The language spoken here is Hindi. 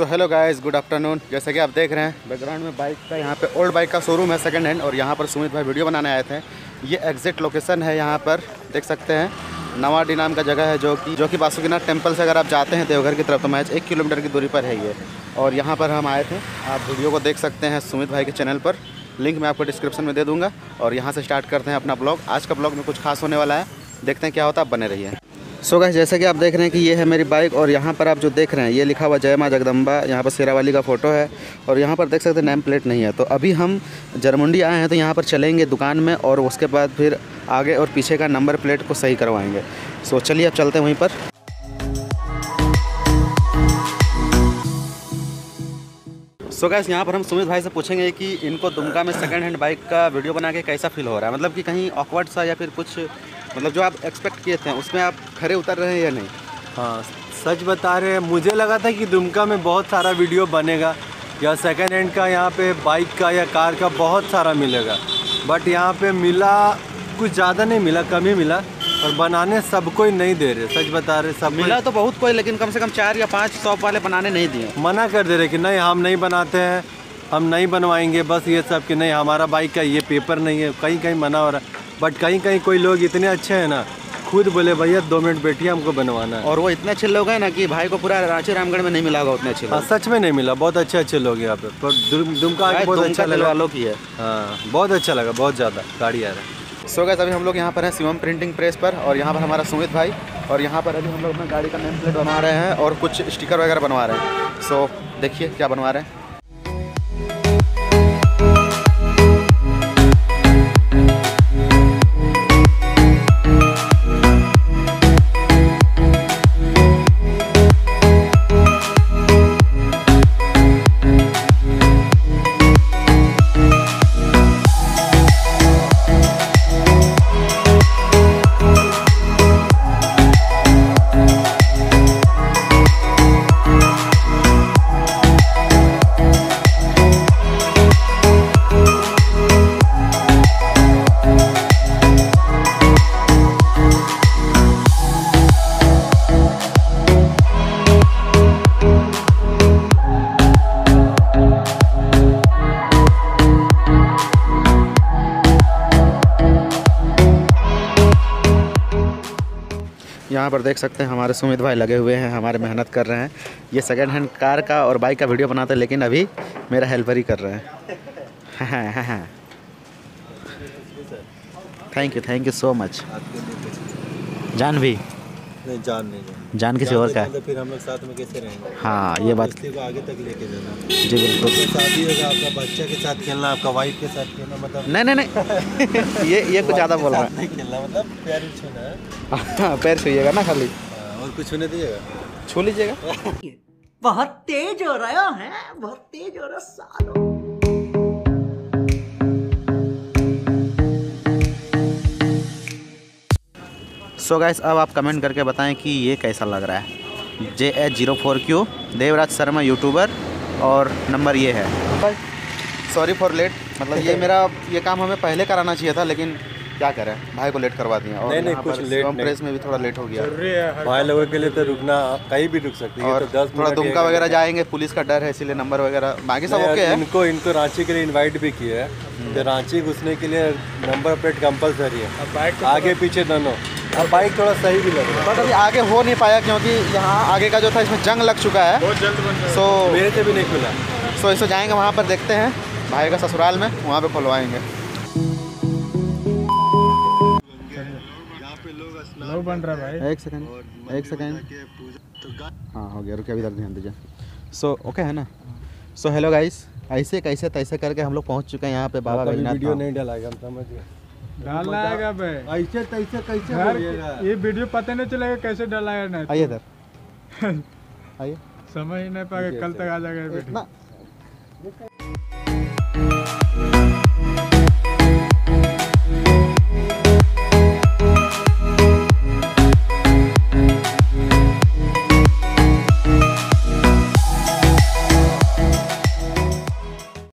So hello guys good afternoon जैसा कि आप देख रहे हैं बैकग्राउंड में बाइक का, यहाँ पे ओल्ड बाइक का शोरूम है सेकंड हैंड और यहाँ पर सुमित भाई वीडियो बनाने आए थे। ये एग्जैक्ट लोकेशन है यहाँ पर, देख सकते हैं। नवाडी नाम का जगह है जो कि जो कि बासुकीनाथ टेंपल से अगर आप जाते हैं देवघर की तरफ़ तो मैच एक किलोमीटर की दूरी पर है ये। और यहाँ पर हम आए थे, आप वीडियो को देख सकते हैं सुमित भाई के चैनल पर। लिंक मैं आपको डिस्क्रिप्शन में दे दूँगा। और यहाँ से स्टार्ट करते हैं अपना ब्लॉग आज का ब्लॉग में कुछ खास होने वाला है। देखते हैं क्या होता है आप बने रहिए। सो so जैसे कि आप देख रहे हैं कि ये है मेरी बाइक और यहाँ पर आप जो देख रहे हैं, ये लिखा हुआ जय माँ जगदम्बा, यहाँ पर शेरावाली का फ़ोटो है और यहाँ पर देख सकते हैं नेम प्लेट नहीं है। तो अभी हम जरमुंडी आए हैं तो यहाँ पर चलेंगे दुकान में और उसके बाद फिर आगे और पीछे का नंबर प्लेट को सही करवाएँगे। सो चलिए आप चलते हैं वहीं पर। सो so गैस यहाँ पर हम सुमित भाई से पूछेंगे कि इनको दुमका में सेकंड हैंड बाइक का वीडियो बना के कैसा फील हो रहा है? मतलब कि कहीं ऑकवर्ड सा या फिर कुछ मतलब जो आप एक्सपेक्ट किए थे उसमें आप खड़े उतर रहे हैं या नहीं? हाँ सच बता रहे हैं मुझे लगा था कि दुमका में बहुत सारा वीडियो बनेगा या सेकेंड हैंड का यहाँ पे बाइक का या कार का बहुत सारा मिलेगा। बट यहाँ पे मिला कुछ ज़्यादा नहीं मिला कम ही मिला और बनाने सबको ही नहीं दे रहे सच बता रहे सब मिला तो बहुत कोई लेकिन कम से कम चार या पाँच शॉप वाले बनाने नहीं दिए। मना कर दे रहे कि नहीं हम नहीं बनाते हैं हम नहीं बनवाएँगे बस ये सब कि नहीं हमारा बाइक का ये पेपर नहीं है कहीं कहीं मना हो रहा है। बट कहीं कहीं कोई लोग इतने अच्छे हैं ना खुद बोले भैया दो मिनट बैठिए हमको बनवाना है. और वो इतने अच्छे लोग हैं ना कि भाई को पूरा रांची रामगढ़ में नहीं मिला होगा उतने अच्छे हाँ सच में नहीं मिला बहुत अच्छे अच्छे लोग यहाँ पे। पर दुमका बहुत अच्छा लगा। वालों की है। हाँ बहुत अच्छा लगा बहुत ज़्यादा गाड़ी आ रहा है। सो गए अभी हम लोग यहाँ पर हैं शिवम प्रिंटिंग प्रेस पर और यहाँ पर हमारा सुमित भाई और यहाँ पर अभी हम लोग अपना गाड़ी का नेम प्लेट बनवा रहे हैं और कुछ स्टिकर वगैरह बनवा रहे हैं। सो देखिए क्या बनवा रहे हैं। यहाँ पर देख सकते हैं हमारे सुमित भाई लगे हुए हैं, हमारे मेहनत कर रहे हैं। ये सेकेंड हैंड कार का और बाइक का वीडियो बनाते हैं, लेकिन अभी मेरा हेल्पर ही कर रहे हैं। Thank you thank you so much जान भी नहीं जान नहीं जान। किसी और का तो फिर हम लोग साथ में कैसे रहेंगे? हाँ ये बात को आगे तक लेके जाना। जी बिल्कुल। शादी होगा आपका बच्चा के साथ खेलना आपका वाइफ के साथ खेलना मतलब नहीं नहीं नहीं। ये ये कुछ ज़्यादा बोल रहा है। खेलना मतलब प्यार ही छूना है। पैर छूइएगा ना खाली। हाँ, और कुछ होने दीजिएगा? छू लीजिएगा। बहुत तेज हो रहा है बहुत तेज हो रहा सालो। सो so गाइस अब आप कमेंट करके बताएँ कि ये कैसा लग रहा है। J H zero four Q Devraj Sharma YouTuber और नंबर ये है। सॉरी फॉर लेट मतलब ये मेरा ये काम हमें पहले कराना चाहिए था लेकिन क्या करें? भाई को लेट करवा दिया और नहीं, नहीं, कुछ लेट नहीं। प्रेस में भी थोड़ा लेट हो गया। भाई लोगों के लिए तो रुकना कहीं भी रुक सकती है और तो दस थोड़ा दुमका वगैरह जाएँगे पुलिस का डर है इसीलिए नंबर वगैरह बाकी सब ओके है। इनको इनको रांची के लिए इनवाइट भी किया है। तो रांची घुसने के लिए नंबर प्लेट कंपलसरी है। आगे पीछे दोनों। अब बाइक थोड़ा सही भी लग रहा है। बट अभी आगे हो नहीं पाया क्योंकि यहाँ आगे का जो था इसमें जंग लग चुका है। सो है मेरे से भी नहीं खुला। सो इसे जाएँगे वहाँ पर देखते हैं। भाई का ससुराल में वहाँ पे खुलवाएँगे। लव बन रहा है भाई। एक सेकंड एक सेकंड हाँ हो गया रुकिए अभी तक ध्यान दीजिए। सो ओके है ना? सो हेलो गाइस ऐसे कैसे तैसे करके हम लोग पहुँच चुके हैं यहाँ पे बाबा वीडियो। नहीं डालेगा हम समझ गए। डालना है? भाई ऐसे तैसे कैसे ये वीडियो पता नहीं चलेगा कैसे डाला है ना। आइए इधर। आइए। समझ ही नहीं पाएगा कल तक आ जाएगा